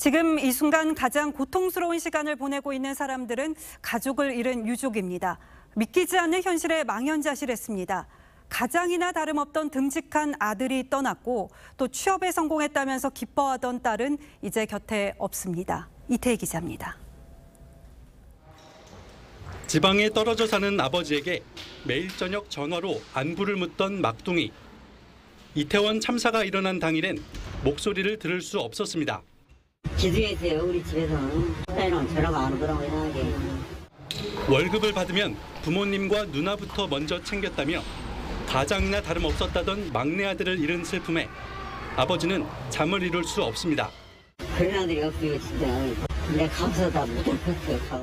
지금 이 순간 가장 고통스러운 시간을 보내고 있는 사람들은 가족을 잃은 유족입니다. 믿기지 않는 현실에 망연자실했습니다. 가장이나 다름없던 듬직한 아들이 떠났고 또 취업에 성공했다면서 기뻐하던 딸은 이제 곁에 없습니다. 이태희 기자입니다. 지방에 떨어져 사는 아버지에게 매일 저녁 전화로 안부를 묻던 막둥이. 이태원 참사가 일어난 당일엔 목소리를 들을 수 없었습니다. 기둥에 있어요 우리 집에서는 딸은 전화가 안 오더라고 이상하게 월급을 받으면 부모님과 누나부터 먼저 챙겼다며 가장이나 다름없었다던 막내 아들을 잃은 슬픔에 아버지는 잠을 이룰 수 없습니다. 그런 아들이 없어요 진짜 내가 감사하다 못했어요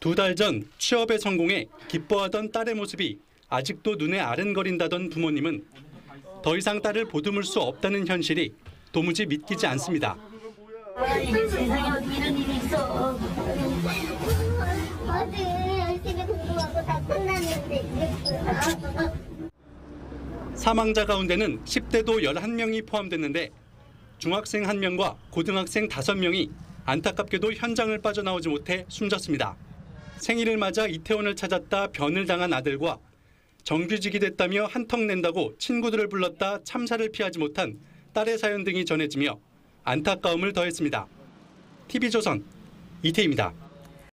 두 달 전 취업에 성공해 기뻐하던 딸의 모습이 아직도 눈에 아른거린다던 부모님은 더 이상 딸을 보듬을 수 없다는 현실이 도무지 믿기지 않습니다. 사망자 가운데는 10대도 11명이 포함됐는데 중학생 1명과 고등학생 5명이 안타깝게도 현장을 빠져나오지 못해 숨졌습니다. 생일을 맞아 이태원을 찾았다 변을 당한 아들과 정규직이 됐다며 한턱 낸다고 친구들을 불렀다 참사를 피하지 못한 딸의 사연 등이 전해지며 안타까움을 더했습니다. TV조선 이태희입니다.